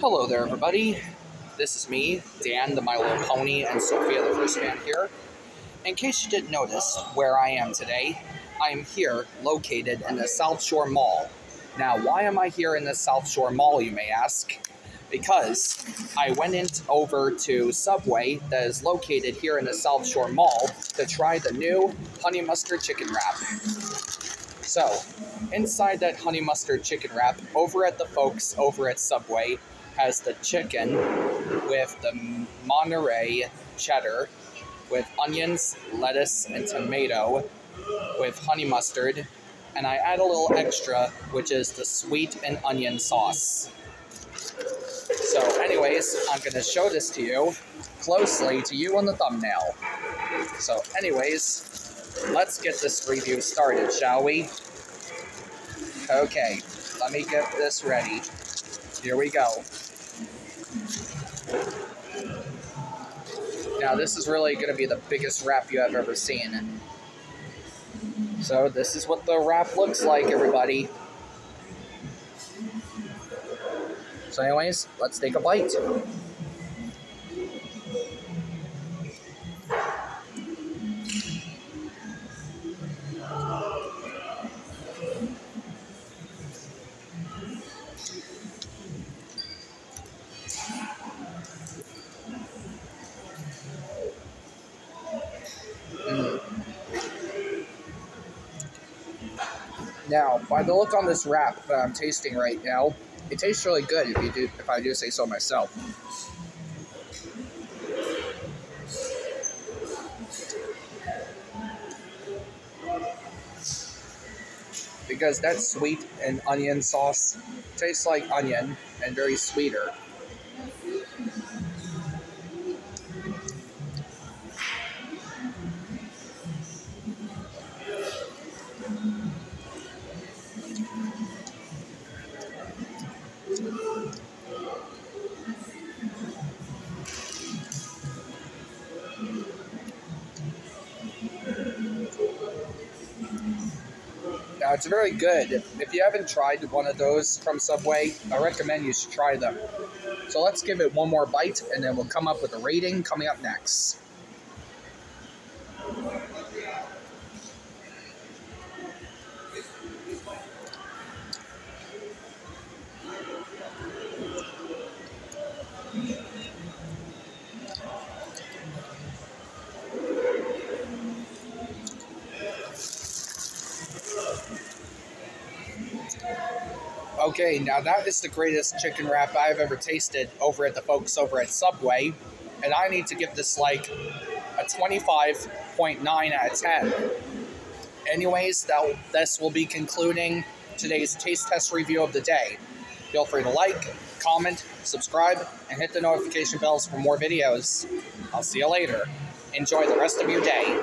Hello there, everybody. This is me, Dan, the My Little Pony, and Sofia, the first man here. In case you didn't notice where I am today, I am here, located in the South Shore Mall. Now, why am I here in the South Shore Mall, you may ask? Because I went in over to Subway that is located here in the South Shore Mall to try the new honey mustard chicken wrap. So, inside that honey mustard chicken wrap, over at the folks over at Subway, has the chicken with the Monterey cheddar, with onions, lettuce, and tomato, with honey mustard, and I add a little extra, which is the sweet and onion sauce. So, anyways, I'm going to show this to you closely to you on the thumbnail. So, anyways, let's get this review started, shall we? Okay, let me get this ready. Here we go. Now, this is really going to be the biggest wrap you have ever seen. So, this is what the wrap looks like, everybody. So, anyways, let's take a bite. Now, by the look on this wrap that I'm tasting right now, it tastes really good if you do if I do say so myself. Because that sweet and onion sauce tastes like onion and very sweeter. Now, it's very good. If you haven't tried one of those from Subway, I recommend you should try them. So let's give it one more bite, and then we'll come up with a rating coming up next. Okay, now that is the greatest chicken wrap I've ever tasted over at the folks over at Subway, and I need to give this like a 25.9 out of 10. Anyways, that this will be concluding today's taste test review of the day. Feel free to like, comment, subscribe, and hit the notification bells for more videos. I'll see you later. Enjoy the rest of your day.